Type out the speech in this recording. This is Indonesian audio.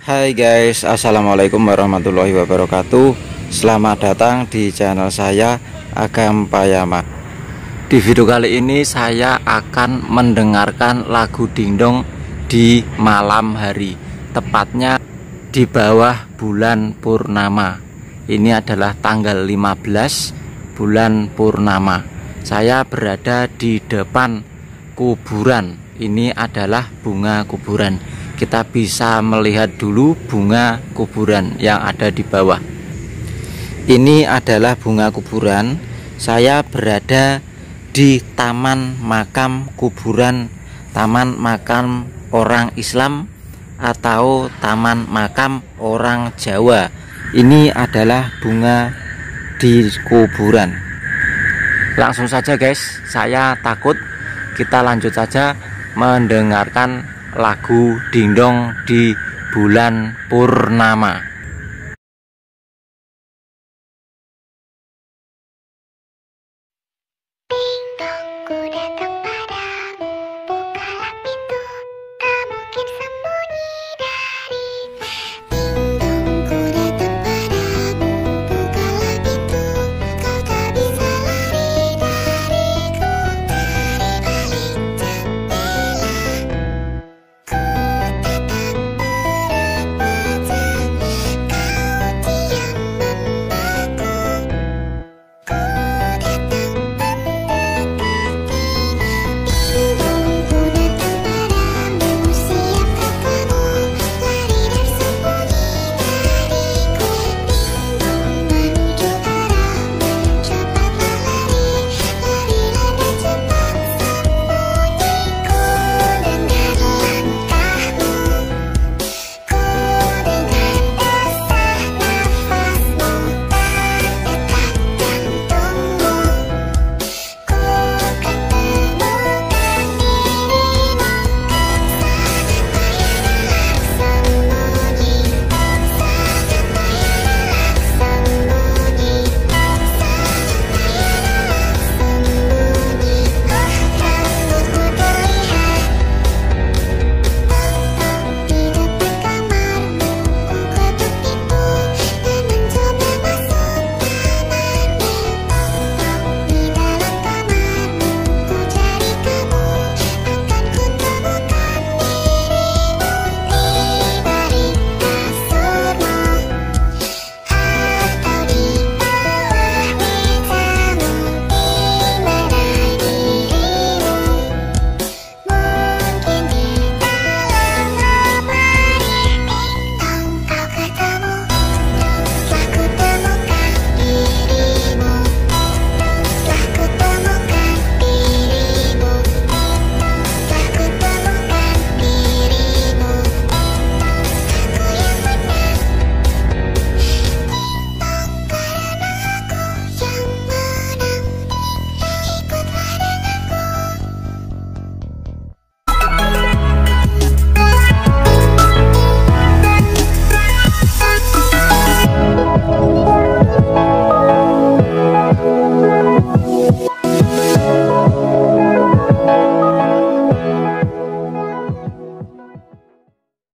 Hai guys, Assalamualaikum warahmatullahi wabarakatuh. Selamat datang di channel saya Agam Payama. Di video kali ini saya akan mendengarkan lagu dingdong di malam hari Tepatnya di bawah bulan purnama. Ini adalah tanggal 15 bulan purnama. Saya berada di depan kuburan. Ini adalah bunga kuburan kita bisa melihat dulu bunga kuburan yang ada di bawah. Ini adalah bunga kuburan. Saya berada di Taman Makam Kuburan, Taman Makam Orang Islam atau Taman Makam Orang Jawa. Ini adalah bunga di kuburan. Langsung saja guys, saya takut. Kita lanjut saja mendengarkan lagu dingdong di bulan purnama